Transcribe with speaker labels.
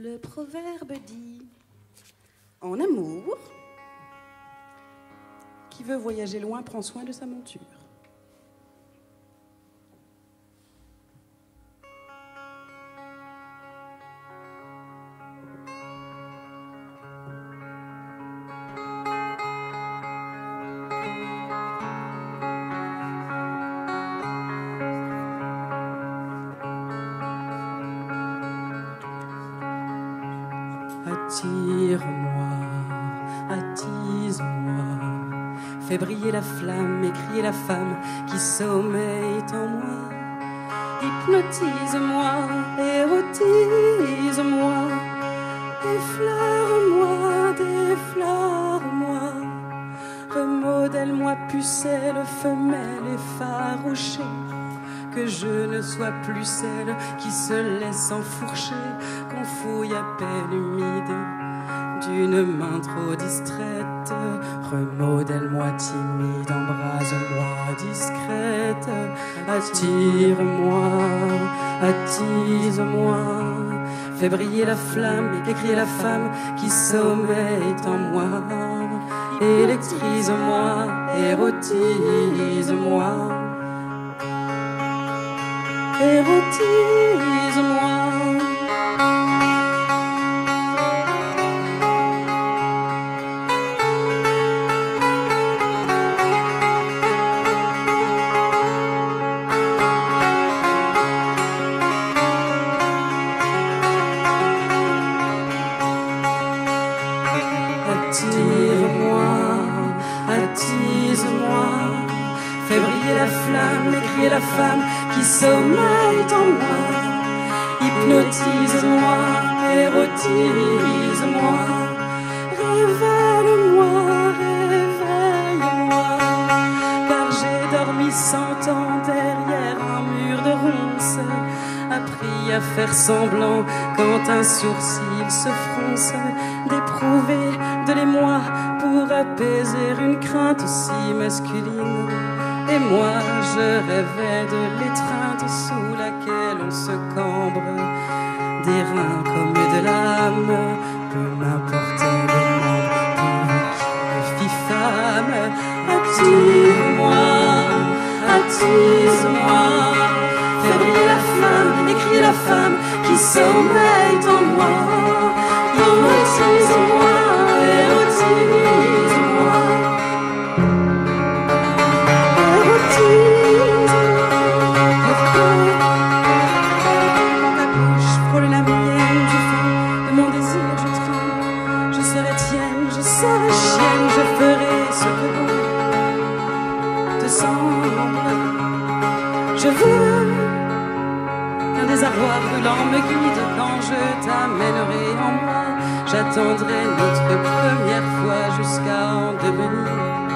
Speaker 1: Le proverbe dit En amour, qui veut voyager loin prend soin de sa monture. Attire-moi, attise-moi, fais briller la flamme et crier la femme qui sommeille en moi. Hypnotise-moi, érotise-moi, effleure-moi, déflore-moi, remodèle-moi, pucelle, femelle effarouchée que je ne sois plus celle qui se laisse enfourcher, qu'on fouille à peine humide d'une main trop distraite. Remodèle-moi timide, embrase-moi discrète, attire-moi, attise-moi. Fais briller la flamme, écris la femme qui sommeille en moi. Électrise-moi, érotise-moi érotise-moi. Attire-moi, attise-moi, fais briller la flamme, écrier la femme qui sommeille en moi. Hypnotise-moi, érotise-moi, révèle-moi, réveille-moi, car j'ai dormi cent ans derrière un mur de ronces, appris à faire semblant quand un sourcil se fronce, d'éprouver de l'émoi pour apaiser une crainte si masculine. Et moi, je rêvais de l'étreinte sous laquelle on se cambre, des reins comme de l'âme, peu m'importait le membre pour qui me fit femme. Attire-moi, attise-moi, fais briller la flamme, écris la femme qui sommeille en me guide quand je t'amènerai en moi. J'attendrai notre première fois jusqu'à en devenir